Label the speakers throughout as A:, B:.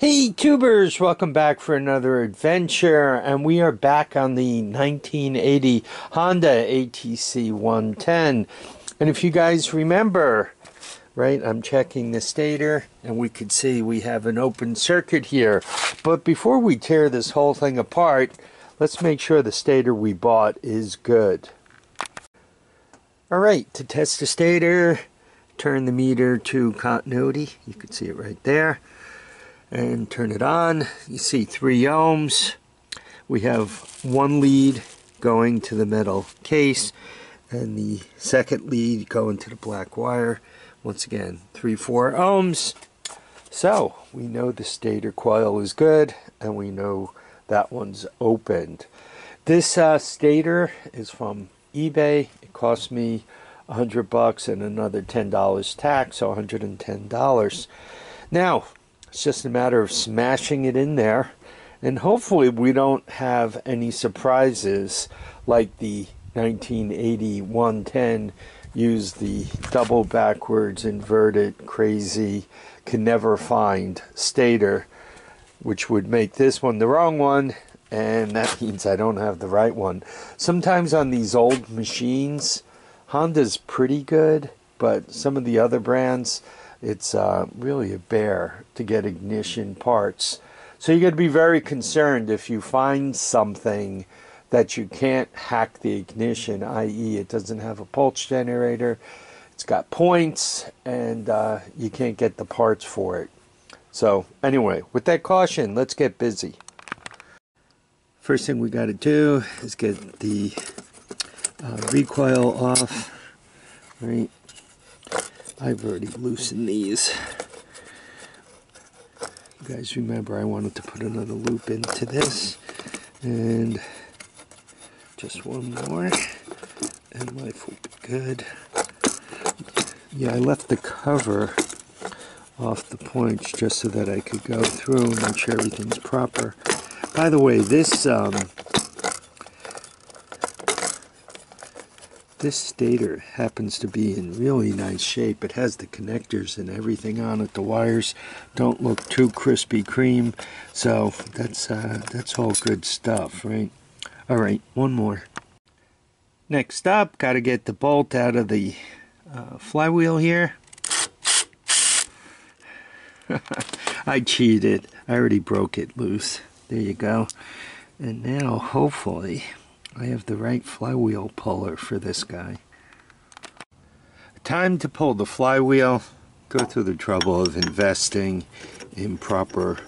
A: Hey tubers, welcome back for another adventure and we are back on the 1980 Honda ATC 110 and if you guys remember right I'm checking the stator and we can see we have an open circuit here. But before we tear this whole thing apart let's make sure the stator we bought is good. Alright to test the stator turn the meter to continuity. You can see it right there and turn it on. You see three ohms. We have one lead going to the metal case and the second lead going to the black wire. Once again, three, four ohms. So we know the stator coil is good and we know that one's opened. This uh, stator is from eBay. It cost me a hundred bucks and another ten dollars tax, so $110. Now, it's just a matter of smashing it in there. And hopefully, we don't have any surprises like the 1980 110 used the double backwards inverted crazy can never find stator which would make this one the wrong one and that means I don't have the right one sometimes on these old machines Honda's pretty good but some of the other brands it's uh, really a bear to get ignition parts. So you got to be very concerned if you find something that you can't hack the ignition, i.e., it doesn't have a pulse generator, it's got points, and uh, you can't get the parts for it. So, anyway, with that caution, let's get busy. First thing we got to do is get the uh, recoil off, right? I've already loosened these. You guys remember I wanted to put another loop into this and just one more and life will be good. Yeah, I left the cover off the points just so that I could go through and make sure everything's proper. By the way, this um, This stator happens to be in really nice shape. It has the connectors and everything on it. The wires don't look too Krispy Kreme, so that's uh, that's all good stuff, right? All right, one more. Next up, got to get the bolt out of the uh, flywheel here. I cheated. I already broke it loose. There you go. And now, hopefully, I have the right flywheel puller for this guy. Time to pull the flywheel. Go through the trouble of investing in proper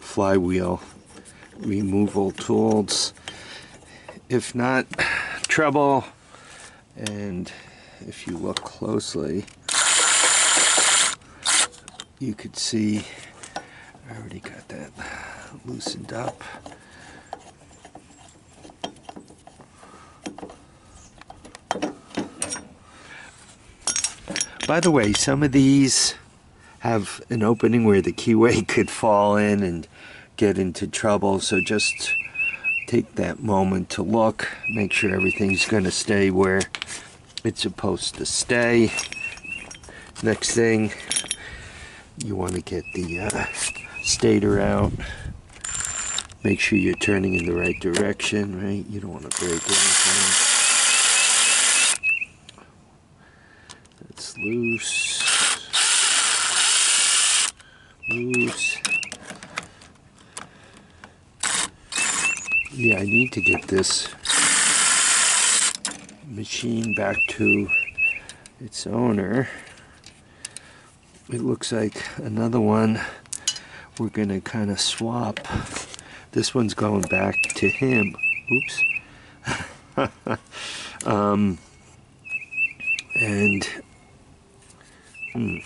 A: flywheel removal tools. If not, trouble. And if you look closely, you could see I already got that loosened up. By the way, some of these have an opening where the keyway could fall in and get into trouble. So just take that moment to look, make sure everything's going to stay where it's supposed to stay. Next thing, you want to get the uh, stator out. Make sure you're turning in the right direction, right? You don't want to break anything. Loose, loose. Yeah, I need to get this machine back to its owner. It looks like another one we're gonna kind of swap. This one's going back to him. Oops. um, and Hmm.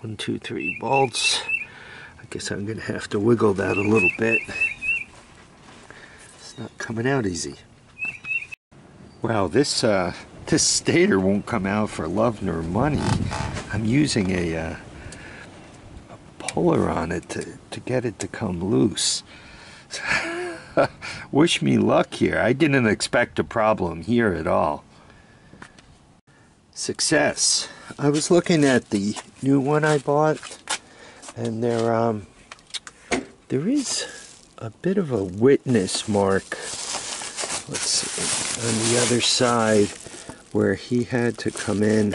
A: One, two, three bolts. I guess I'm going to have to wiggle that a little bit. It's not coming out easy. Wow, this uh, this stator won't come out for love nor money. I'm using a, uh, a puller on it to, to get it to come loose. Wish me luck here. I didn't expect a problem here at all. Success. I was looking at the new one I bought. and there um there is a bit of a witness mark. Let's see on the other side where he had to come in.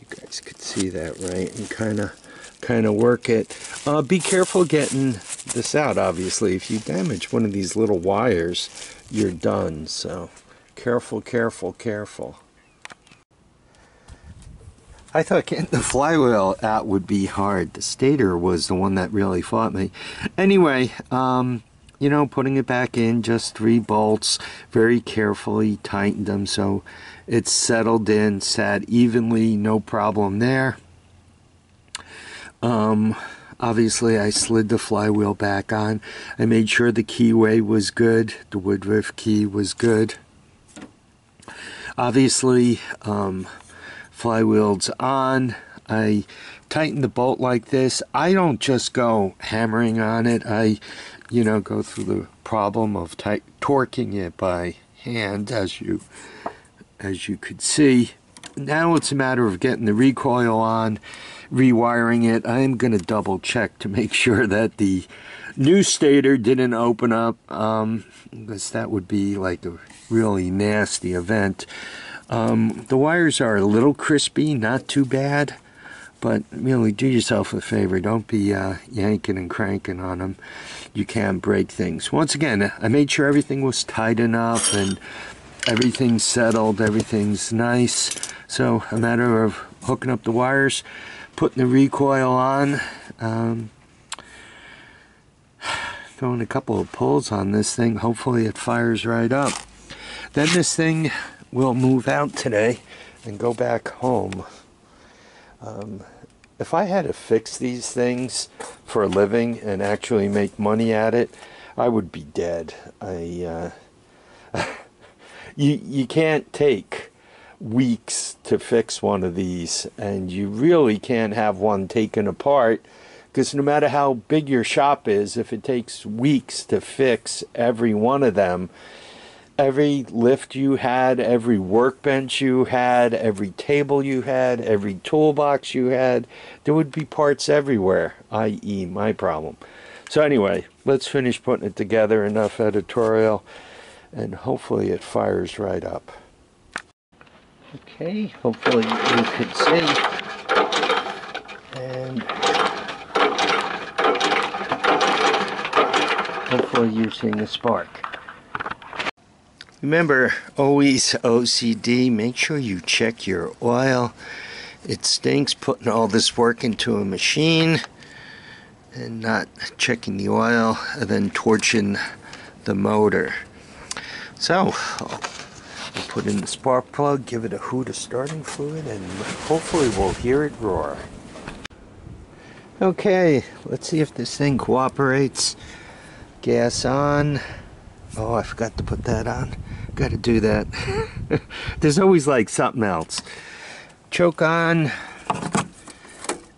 A: You guys could see that, right? And kind of kind of work it. Uh, be careful getting this out, obviously. If you damage one of these little wires, you're done. So careful, careful, careful. I thought getting the flywheel out would be hard. The stator was the one that really fought me. Anyway, um, you know, putting it back in, just three bolts, very carefully tightened them so it's settled in, sat evenly, no problem there. Um, obviously, I slid the flywheel back on. I made sure the keyway was good, the Woodruff key was good. Obviously, um, flywheel's on. I tighten the bolt like this. I don't just go hammering on it. I, you know, go through the problem of tight torquing it by hand, as you as you could see. Now it's a matter of getting the recoil on, rewiring it. I'm going to double check to make sure that the new stator didn't open up, um, because that would be like a really nasty event. Um, the wires are a little crispy, not too bad, but really do yourself a favor. Don't be uh, yanking and cranking on them. You can break things. Once again, I made sure everything was tight enough and everything's settled, everything's nice. So a matter of hooking up the wires, putting the recoil on, um, throwing a couple of pulls on this thing. Hopefully it fires right up. Then this thing will move out today and go back home. Um, if I had to fix these things for a living and actually make money at it, I would be dead. I uh, you you can't take weeks to fix one of these, and you really can't have one taken apart because no matter how big your shop is, if it takes weeks to fix every one of them, every lift you had, every workbench you had, every table you had, every toolbox you had, there would be parts everywhere, i.e., my problem. So, anyway, let's finish putting it together. Enough editorial, and hopefully it fires right up. Okay, hopefully you can see. And hopefully you're seeing a spark. Remember, always OCD, make sure you check your oil. It stinks putting all this work into a machine and not checking the oil and then torching the motor. So, we'll put in the spark plug, give it a hoot of starting fluid, and hopefully we'll hear it roar. Okay, let's see if this thing cooperates. Gas on. Oh, I forgot to put that on. Got to do that. There's always like something else. Choke on.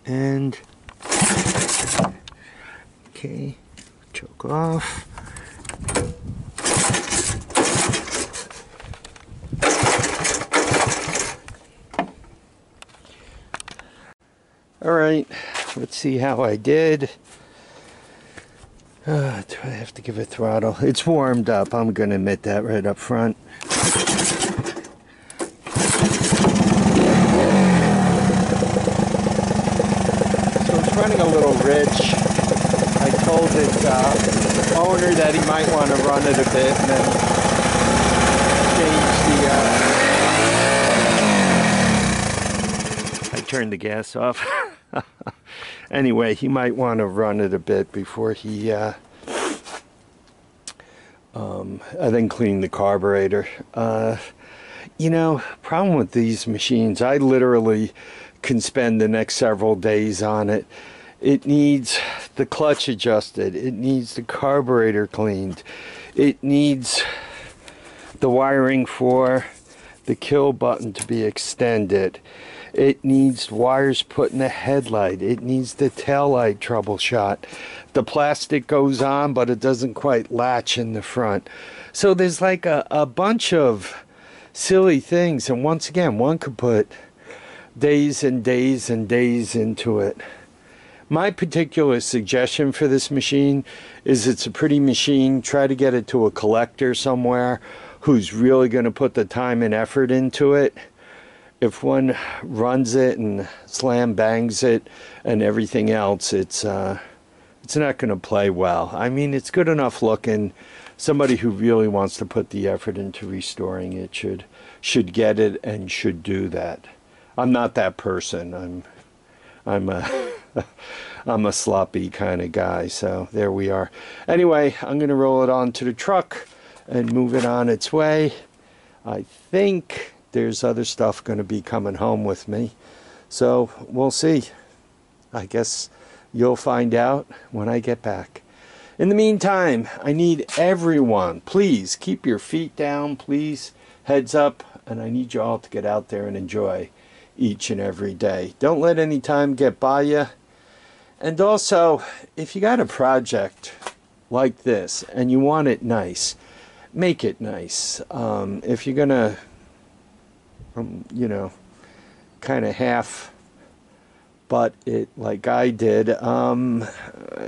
A: And. Okay. Choke off. All right, let's see how I did. Uh, do I have to give it throttle? It's warmed up. I'm going to admit that right up front. So it's running a little rich. I told its uh, owner that he might want to run it a bit and then change the... Uh... I turned the gas off. anyway, he might want to run it a bit before he, uh, um, and then clean the carburetor. Uh, you know, problem with these machines, I literally can spend the next several days on it. It needs the clutch adjusted. It needs the carburetor cleaned. It needs the wiring for the kill button to be extended. It needs wires put in the headlight. It needs the tail light troubleshot. The plastic goes on, but it doesn't quite latch in the front. So there's like a, a bunch of silly things. And once again, one could put days and days and days into it. My particular suggestion for this machine is it's a pretty machine. Try to get it to a collector somewhere who's really going to put the time and effort into it. If one runs it and slam bangs it and everything else, it's uh, it's not going to play well. I mean, it's good enough looking. Somebody who really wants to put the effort into restoring it should should get it and should do that. I'm not that person. I'm I'm a I'm a sloppy kind of guy. So there we are. Anyway, I'm going to roll it onto the truck and move it on its way. I think there's other stuff going to be coming home with me. So we'll see. I guess you'll find out when I get back. In the meantime, I need everyone, please keep your feet down, please, heads up, and I need you all to get out there and enjoy each and every day. Don't let any time get by you. And also, if you got a project like this and you want it nice, make it nice. Um, if you're going to, um, you know, kind of half but it like I did, um,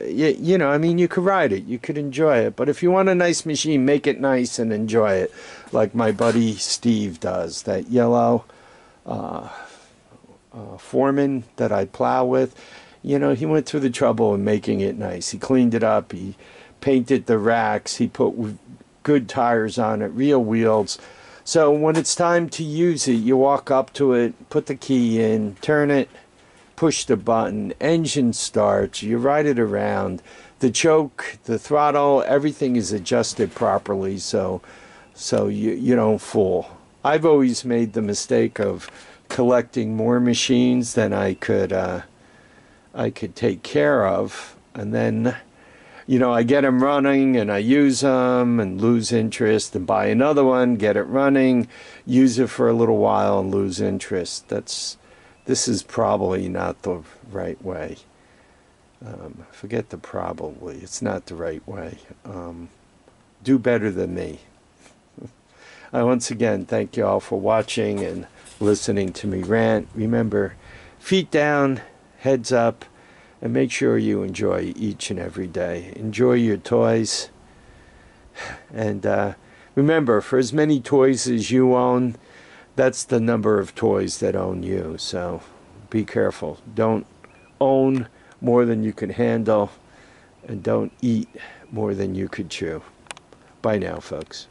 A: you, you know, I mean, you could ride it, you could enjoy it, but if you want a nice machine, make it nice and enjoy it, like my buddy Steve does. That yellow uh, uh, Foreman that I plow with, you know, he went through the trouble of making it nice. He cleaned it up, he painted the racks, he put good tires on it, real wheels. So when it's time to use it, you walk up to it, put the key in, turn it, push the button, engine starts, you ride it around. The choke, the throttle, everything is adjusted properly so so you, you don't fall. I've always made the mistake of collecting more machines than I could uh, I could take care of, and then you know I get them running and I use them and lose interest and buy another one, get it running, use it for a little while and lose interest. That's this is probably not the right way. Um, forget the probably. It's not the right way. Um, do better than me. I once again thank you all for watching and listening to me rant. Remember, feet down, heads up, and make sure you enjoy each and every day. Enjoy your toys. And uh, remember, for as many toys as you own, that's the number of toys that own you. So be careful. Don't own more than you can handle, and don't eat more than you could chew. Bye now, folks.